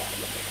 Yeah.